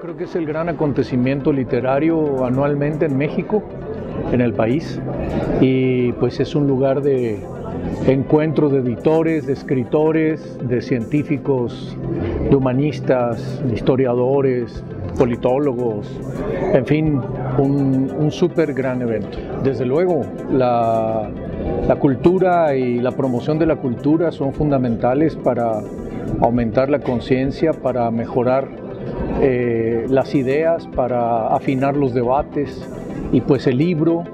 que es el gran acontecimiento literario anualmente en México, en el país, y pues es un lugar de encuentro de editores, de escritores, de científicos, de humanistas, de historiadores, politólogos, en fin, un, un súper gran evento. Desde luego, la, la cultura y la promoción de la cultura son fundamentales para aumentar la conciencia, para mejorar eh, las ideas, para afinar los debates y pues el libro,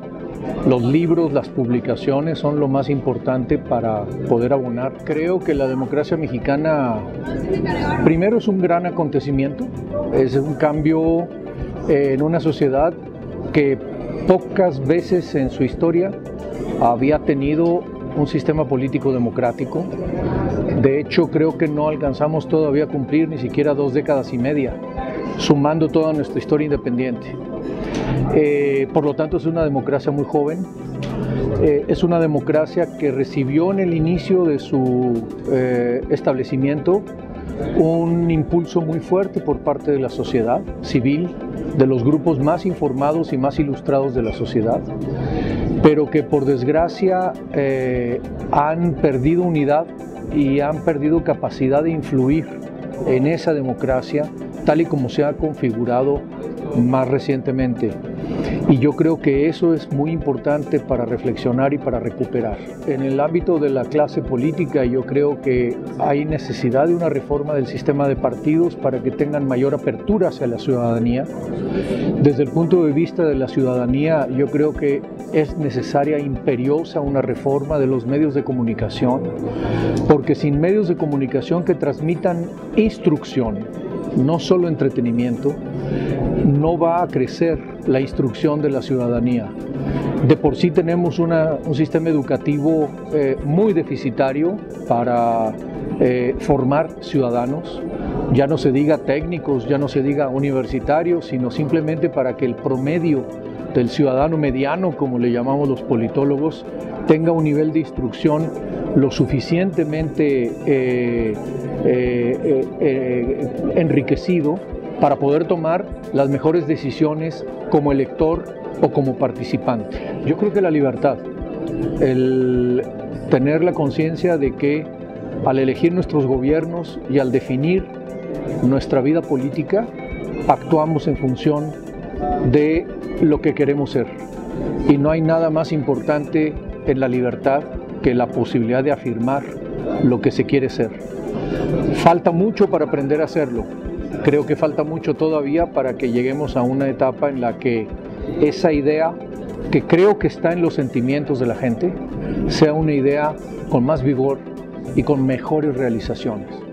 los libros, las publicaciones son lo más importante para poder abonar. Creo que la democracia mexicana primero es un gran acontecimiento, es un cambio eh, en una sociedad que pocas veces en su historia había tenido un sistema político democrático. De hecho, creo que no alcanzamos todavía a cumplir ni siquiera dos décadas y media, sumando toda nuestra historia independiente. Eh, por lo tanto, es una democracia muy joven. Eh, es una democracia que recibió en el inicio de su eh, establecimiento un impulso muy fuerte por parte de la sociedad civil, de los grupos más informados y más ilustrados de la sociedad pero que por desgracia han perdido unidad y han perdido capacidad de influir en esa democracia tal y como se ha configurado más recientemente. Y yo creo que eso es muy importante para reflexionar y para recuperar. En el ámbito de la clase política yo creo que hay necesidad de una reforma del sistema de partidos para que tengan mayor apertura hacia la ciudadanía. Desde el punto de vista de la ciudadanía yo creo que es necesaria, imperiosa una reforma de los medios de comunicación, porque sin medios de comunicación que transmitan instrucción, no solo entretenimiento, no va a crecer la instrucción de la ciudadanía. De por sí tenemos un sistema educativo eh, muy deficitario para eh, formar ciudadanos, ya no se diga técnicos, ya no se diga universitarios, sino simplemente para que el promedio del ciudadano mediano, como le llamamos los politólogos, tenga un nivel de instrucción lo suficientemente eh, enriquecido para poder tomar las mejores decisiones como elector o como participante. Yo creo que la libertad, el tener la conciencia de que al elegir nuestros gobiernos y al definir nuestra vida política, actuamos en función de lo que queremos ser. Y no hay nada más importante en la libertad que la posibilidad de afirmar lo que se quiere ser. Falta mucho para aprender a hacerlo, Creo que falta mucho todavía para que lleguemos a una etapa en la que esa idea, que creo que está en los sentimientos de la gente, sea una idea con más vigor y con mejores realizaciones.